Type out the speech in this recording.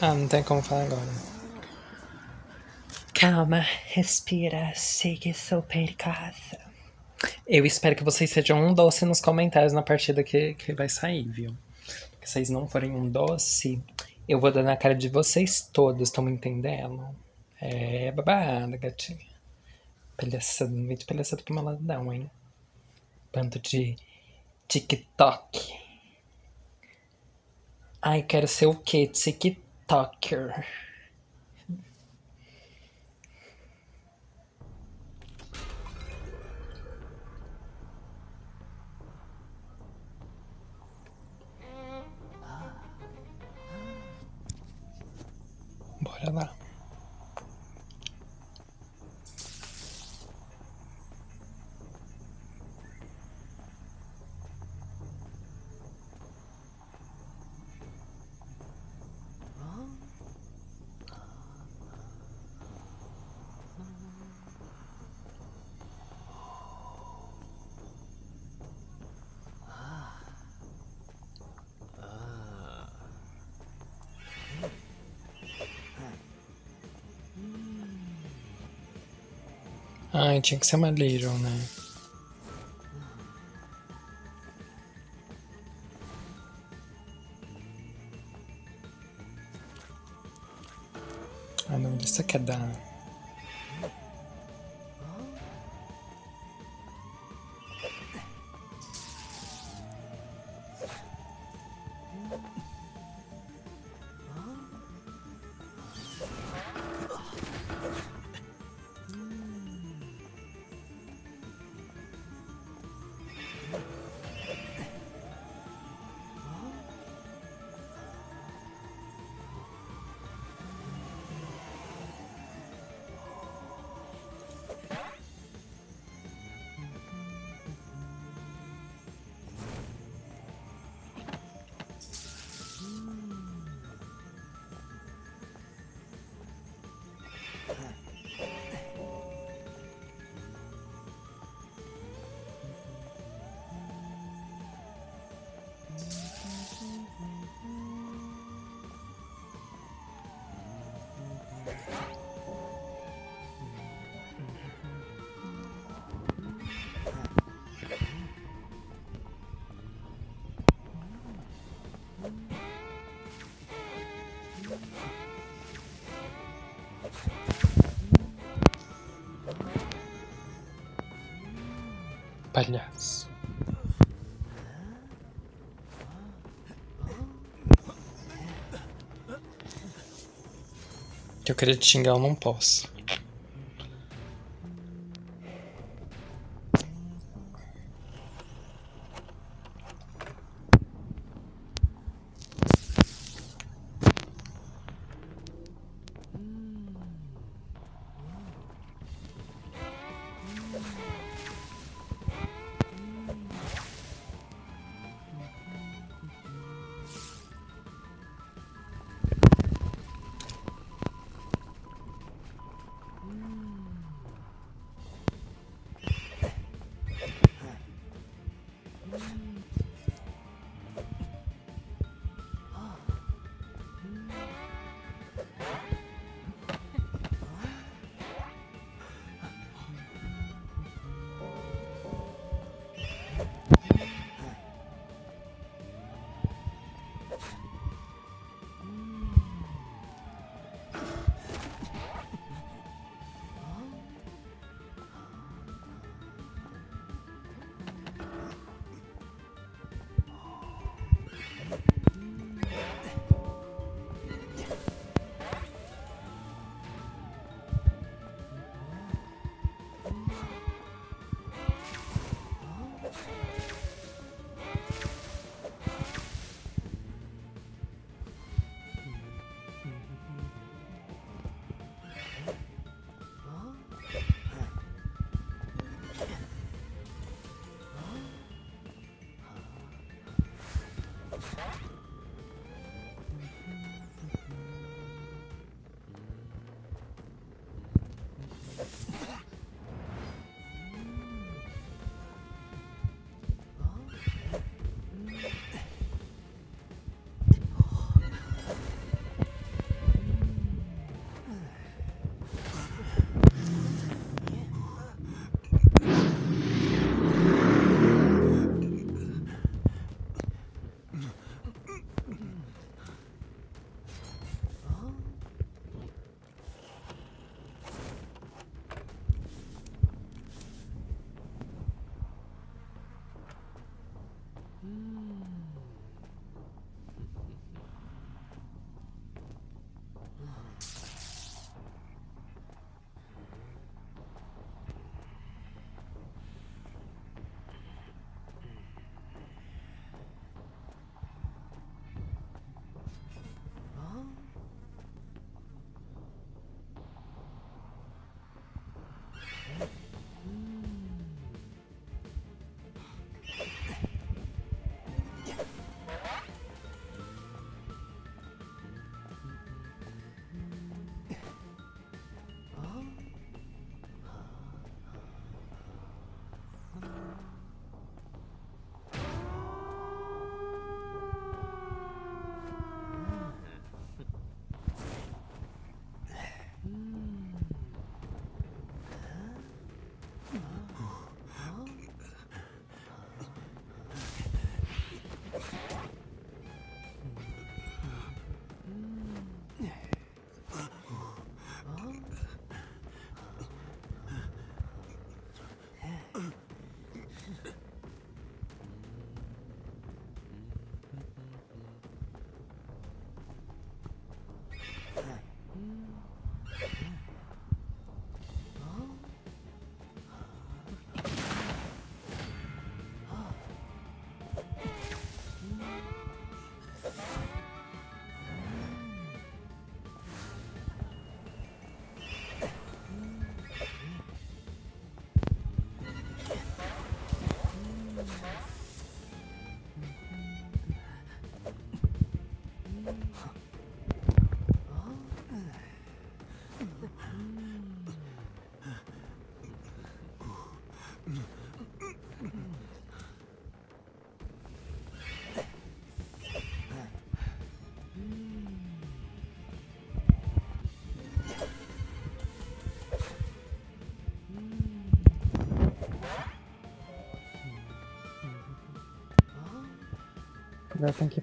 Ah, não tem como falar agora. Calma, respira, que sou perigosa. Eu espero que vocês sejam um doce nos comentários na partida que, que vai sair, viu? Porque se vocês não forem um doce, eu vou dar na cara de vocês todos, estão me entendendo? É babada, gatinha. Palhaçada, muito palhaçada que maladão, hein? Bando de TikTok. Ai, quero ser o quê? TikToker. Bora lá. Ai, tinha que ser uma Little, né? Ah, não, isso quer dar. Palhaço. Que eu queria te xingar, eu não posso. Yeah. Agora tem que